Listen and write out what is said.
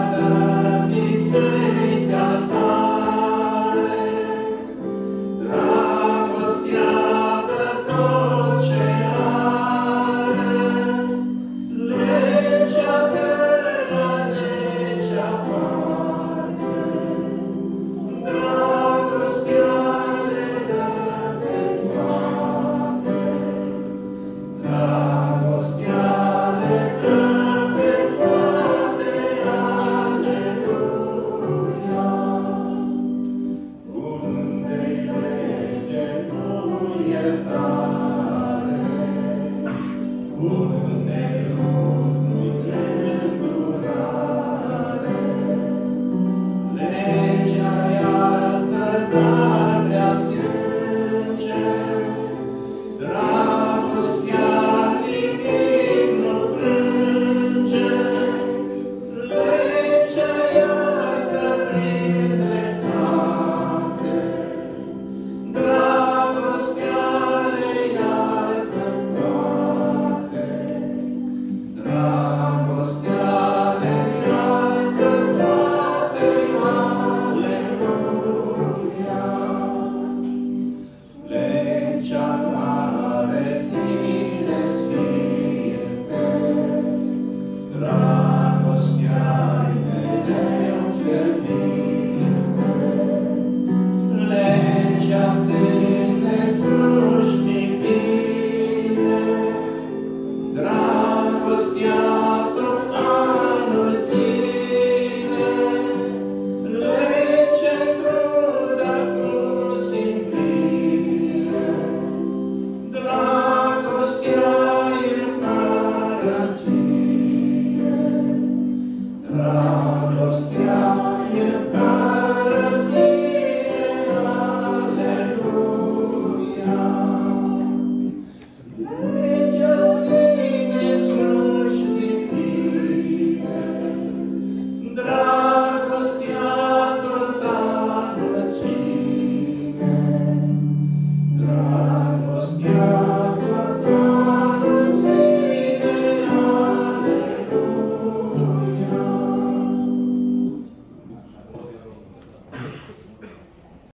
legea dă